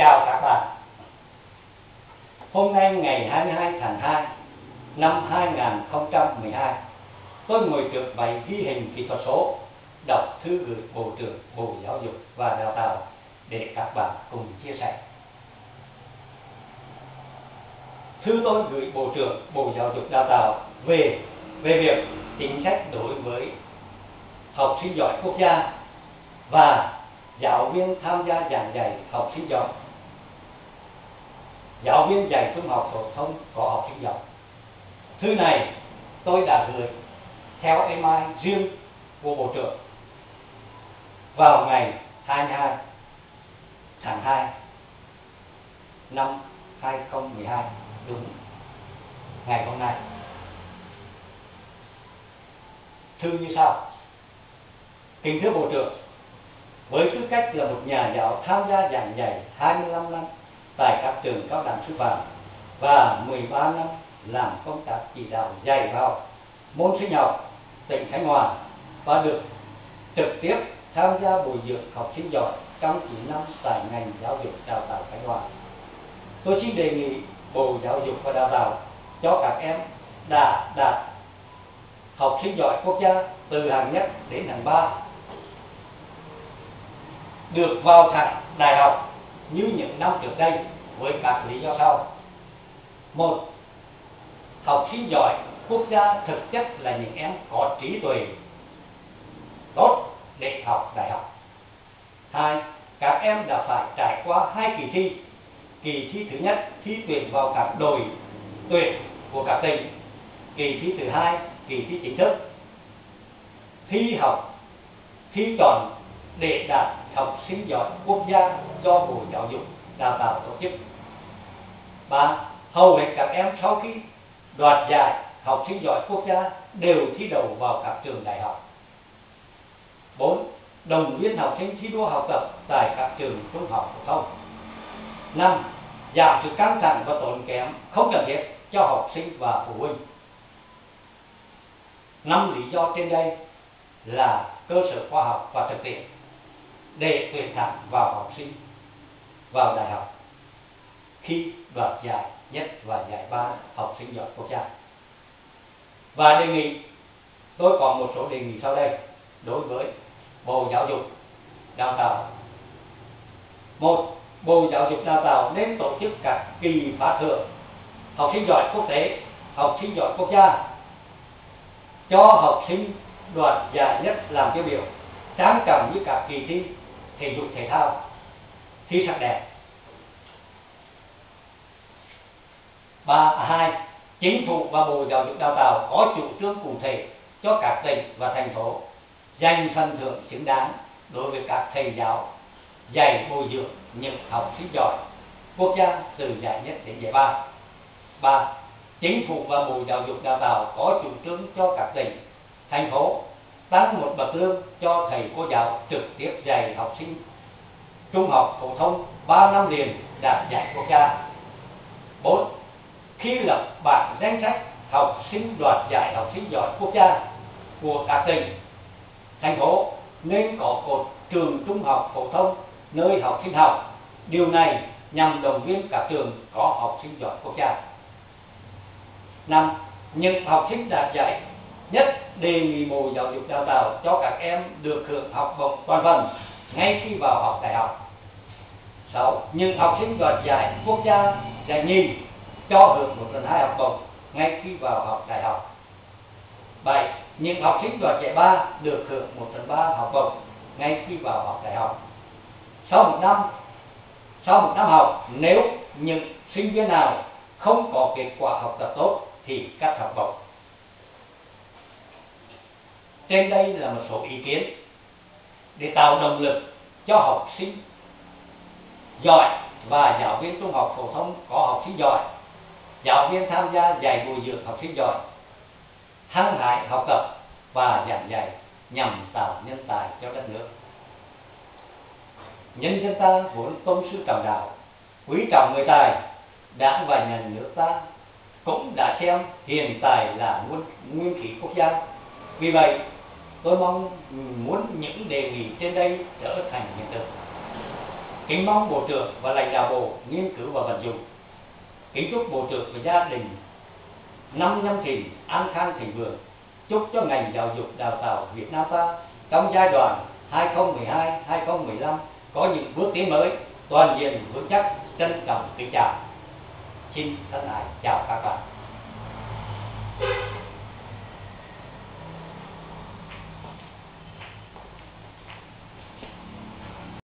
chào các bạn. Hôm nay ngày 22 tháng 2 năm 2012, tôi ngồi trước máy ghi hình kỹ thuật số, đọc thư gửi Bộ trưởng Bộ Giáo dục và Đào tạo để các bạn cùng chia sẻ. Thư tôi gửi Bộ trưởng Bộ Giáo dục Đào tạo về về việc chính sách đối với học sinh giỏi quốc gia và giáo viên tham gia giảng dạy học sinh giỏi giáo viên dạy trung học phổ thông có học sinh giỏi. Thư này, tôi đã gửi theo email riêng của bộ trưởng vào ngày 22 tháng 2 năm 2012 đúng ngày hôm nay. Thư như sau. Kính thưa bộ trưởng, với tư cách là một nhà giáo tham gia giảng dạy 25 năm tại các trường cao đẳng sư phạm và 13 năm làm công tác chỉ đạo dạy vào môn sinh học tỉnh Khánh Hòa và được trực tiếp tham gia bồi dưỡng học sinh giỏi trong 9 năm tại ngành giáo dục đào tạo Khánh Hòa. Tôi xin đề nghị Bộ Giáo dục và Đào tạo cho các em đã đạt học sinh giỏi quốc gia từ hàng nhất đến hàng ba, được vào thẳng đại học như những năm trước đây với các lý do sau. Một, học sinh giỏi, quốc gia thực chất là những em có trí tuệ tốt để học đại học. Hai, các em đã phải trải qua hai kỳ thi. Kỳ thi thứ nhất thi tuyển vào các đội tuyển của các tỉnh. Kỳ thi thứ hai, kỳ thi chính thức. Thi học, thi chọn để đạt học sinh giỏi quốc gia do Bộ Giáo dục Đào tạo tổ chức. Ba, hầu hết các em sau khi đoạt giải học sinh giỏi quốc gia đều thi đầu vào các trường đại học. Bốn, đồng viên học sinh thi đua học tập tại các trường trung học phổ thông. Năm, giảm sự căng thẳng và tốn kém không cần thiết cho học sinh và phụ huynh. Năm lý do trên đây là cơ sở khoa học và thực tiễn để tuyển thẳng vào học sinh, vào đại học, khi đoạt giải nhất và giải ba học sinh giỏi quốc gia. Và đề nghị, tôi có một số đề nghị sau đây đối với bộ giáo dục đào tạo. Một, bộ giáo dục đào tạo nên tổ chức các kỳ phát thưởng học sinh giỏi quốc tế, học sinh giỏi quốc gia cho học sinh đoạt giải nhất làm tiêu biểu, trang trọng với các kỳ thi thể dục thể thao. Thi sắc đẹp. Ba à, hai chính phủ và bộ giáo dục đào tạo có chủ trương cụ thể cho các tỉnh và thành phố dành phần thưởng xứng đáng đối với các thầy giáo dạy bồi dưỡng những học sinh giỏi quốc gia từ giải nhất đến giải ba. Ba chính phủ và bộ giáo dục đào tạo có chủ trương cho các tỉnh thành phố tăng một bậc lương cho thầy cô giáo trực tiếp dạy học sinh trung học phổ thông 3 năm liền đạt giải quốc gia. 4. Khi lập bảng danh sách học sinh đoạt giải học sinh giỏi quốc gia của các tỉnh, thành phố nên có cột trường trung học phổ thông nơi học sinh học. Điều này nhằm động viên các trường có học sinh giỏi quốc gia. năm Những học sinh đạt giải nhất đề nghị Bộ Giáo dục Đào tạo cho các em được hưởng học bổng toàn phần ngay khi vào học đại học. 6. những học sinh đoạt giải quốc gia giải nhì cho hưởng một phần hai học bổng ngay khi vào học đại học. 7. những học sinh đoạt giải ba được hưởng một phần ba học bổng ngay khi vào học đại học. Sau một năm, sau một năm học, nếu những sinh viên nào không có kết quả học tập tốt thì cắt học bổng. Trên đây là một số ý kiến để tạo động lực cho học sinh giỏi và giáo viên trung học phổ thông có học sinh giỏi giáo viên tham gia dạy bồi dưỡng học sinh giỏi hăng hái học tập và giảng dạy nhằm tạo nhân tài cho đất nước. Nhân dân ta vốn tôn sư trọng đạo quý trọng người tài đảng và nhà nước ta cũng đã xem hiện tài là nguyên, nguyên khí quốc gia. Vì vậy tôi mong muốn những đề nghị trên đây trở thành hiện thực. Kính mong bộ trưởng và lãnh đạo bộ nghiên cứu và vận dụng. Kính chúc bộ trưởng và gia đình năm năm thìn an khang thịnh vượng. Chúc cho ngành giáo dục đào tạo Việt Nam ta trong giai đoạn 2012-2015 có những bước tiến mới, toàn diện vững chắc, trân trọng kính chào. Xin thân ái chào các bạn.